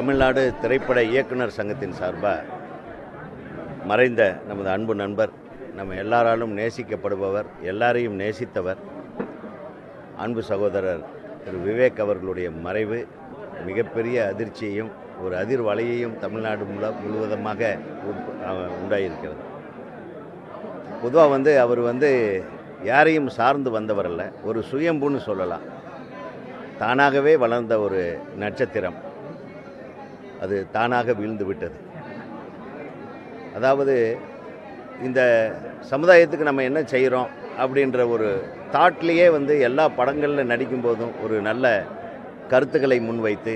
தமிழ்நாடு திரைப்பட இயக்குனர் சங்கத்தின் சார்பாக மறைந்த நமது அன்பு நண்பர் நம்ம எல்லாராலும் நேசிக்கப்படுபவர் எல்லாரையும் நேசித்தவர் அன்பு சகோதரர் திரு விவேக் அவர்களுடைய மறைவு மிகப்பெரிய அதிர்ச்சியையும் ஒரு அதிர்வலையையும் தமிழ்நாடு முழு முழுவதுமாக உண்டாயிருக்கிறது. பொதுவாக வந்து அவர் வந்து யாரையும் சார்ந்து வந்தவர் அல்ல ஒரு சுயம்புன்னு சொல்லலாம். தானாகவே வளர்ந்த ஒரு நட்சத்திரம். அது தானாக வீழ்ந்து விட்டது அதாவது இந்த சமுதாயத்துக்கு நம்ம என்ன செய்கிறோம் அப்படின்ற ஒரு தாட்லேயே வந்து எல்லா படங்களில் நடிக்கும்போதும் ஒரு நல்ல கருத்துக்களை முன்வைத்து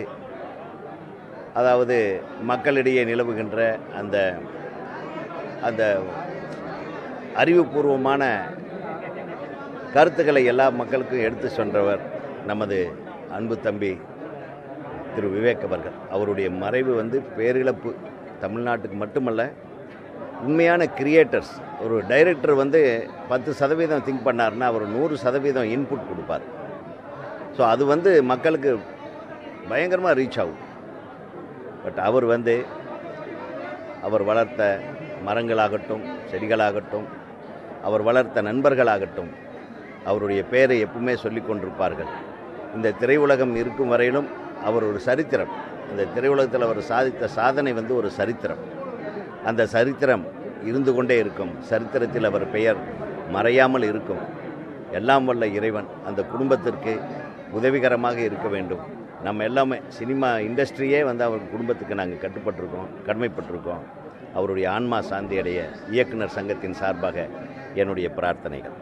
அதாவது மக்களிடையே நிலவுகின்ற அந்த அந்த அறிவுபூர்வமான கருத்துக்களை எல்லா மக்களுக்கும் எடுத்து சென்றவர் நமது அன்பு தம்பி திரு விவேக் அவர்கள். அவருடைய மறைவு வந்து பேரிழப்பு தமிழ்நாட்டுக்கு மட்டுமல்ல உண்மையான கிரியேட்டர்ஸ் ஒரு டைரக்டர் வந்து பத்து சதவீதம் திங்க் பண்ணார்னா அவர் நூறு சதவீதம் இன்புட் கொடுப்பார். ஸோ அது வந்து மக்களுக்கு பயங்கரமாக ரீச் ஆகும். பட் அவர் வந்து அவர் வளர்த்த மரங்களாகட்டும் செடிகளாகட்டும் அவர் வளர்த்த நண்பர்களாகட்டும் அவருடைய பெயரை எப்பவுமே சொல்லிக் கொண்டிருப்பார்கள். இந்த திரையுலகம் இருக்கும் வரையிலும் அவர் ஒரு சரித்திரம். இந்த திரையுலகத்தில் அவர் சாதித்த சாதனை வந்து ஒரு சரித்திரம். அந்த சரித்திரம் இருந்து கொண்டே இருக்கும். சரித்திரத்தில் அவர் பெயர் மறையாமல் இருக்கும். எல்லாம் வல்ல இறைவன். அந்த குடும்பத்திற்கு உதவிகரமாக இருக்க வேண்டும். நம்ம எல்லாமே சினிமா இண்டஸ்ட்ரியே வந்து அவர் குடும்பத்துக்கு நாங்கள் கட்டுப்பட்டிருக்கோம் கடமைப்பட்டிருக்கோம். அவருடைய ஆன்மா சாந்தி அடைய இயக்குனர் சங்கத்தின் சார்பாக என்னுடைய பிரார்த்தனைகள்.